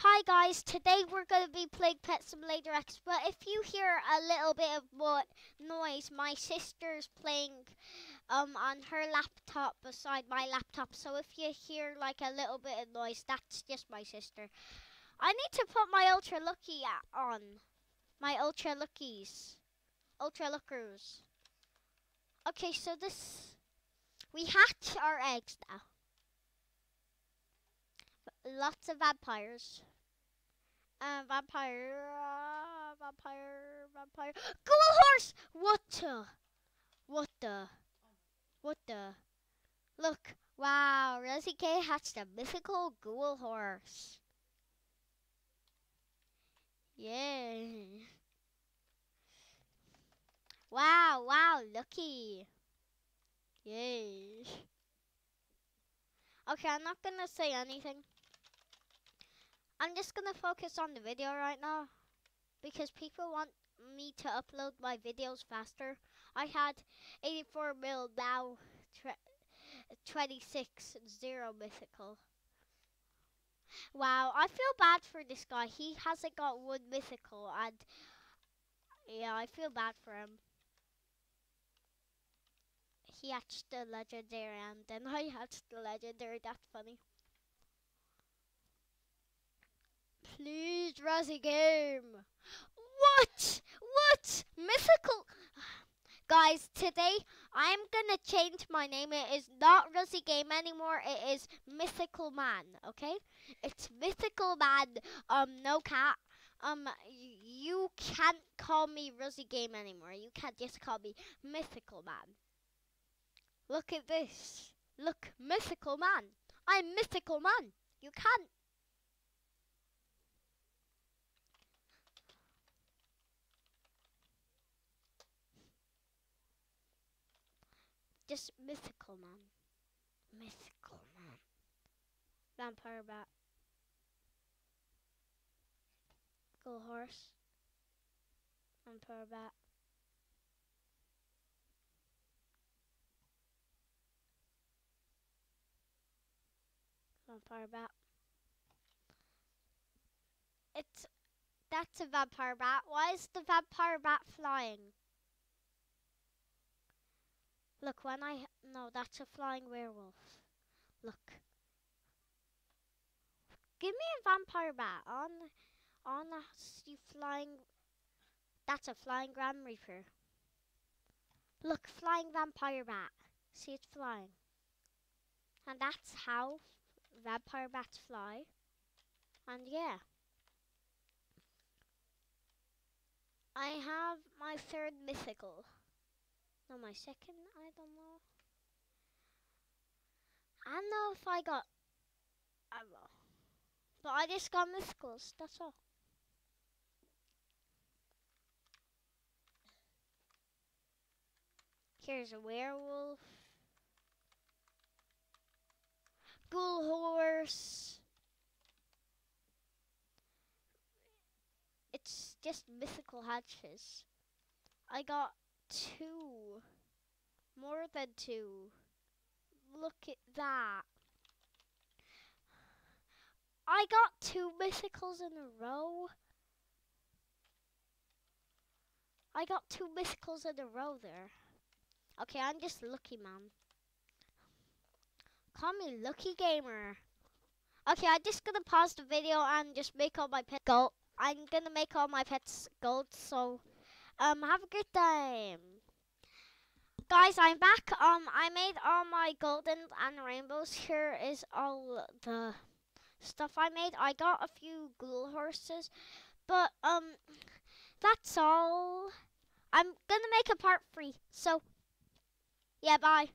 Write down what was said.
Hi guys, today we're going to be playing Pet Simulator X, but if you hear a little bit of what noise, my sister's playing um on her laptop beside my laptop, so if you hear like a little bit of noise, that's just my sister. I need to put my Ultra Lucky on. My Ultra Luckies. Ultra Lookers. Okay, so this... We hatch our eggs now. Lots of vampires. Uh, vampire, uh, vampire, vampire. Ghoul horse! What the? What the? What the? Look, wow, Resi K hatched a mythical ghoul horse. Yay. Wow, wow, lucky. Yay. Okay, I'm not gonna say anything. I'm just gonna focus on the video right now because people want me to upload my videos faster. I had 84 mil now, tre- 26 zero mythical. Wow, I feel bad for this guy. He hasn't got one mythical, and yeah, I feel bad for him. He hatched the legendary, and then I hatched the legendary. That's funny. Please, game. What? What? Mythical. Guys, today I'm gonna change my name. It is not Ruzzie Game anymore. It is Mythical Man. Okay? It's Mythical Man. Um, no cat. Um, you can't call me Ruzzie Game anymore. You can't just call me Mythical Man. Look at this. Look, Mythical Man. I'm Mythical Man. You can't. Just mythical man. Mythical man. Vampire bat. Ghoul horse. Vampire bat. Vampire bat. It's that's a vampire bat. Why is the vampire bat flying? Look, when I no, that's a flying werewolf. Look. Give me a vampire bat on on a you flying. That's a flying Grand Reaper. Look, flying vampire bat. See, it's flying. And that's how vampire bats fly. And yeah. I have my third mythical. No, my second, I don't know. I don't know if I got. Know. But I just got mythicals, that's all. Here's a werewolf. Ghoul horse. It's just mythical hatches. I got two. More than two. Look at that. I got two mythicals in a row. I got two mythicals in a row there. Okay, I'm just lucky, man. Call me Lucky Gamer. Okay, I'm just gonna pause the video and just make all my pets gold. I'm gonna make all my pets gold, so um, have a good time. Guys, I'm back. Um, I made all my golden and rainbows. Here is all the stuff I made. I got a few ghoul horses, but um, that's all. I'm gonna make a part three. So, yeah, bye.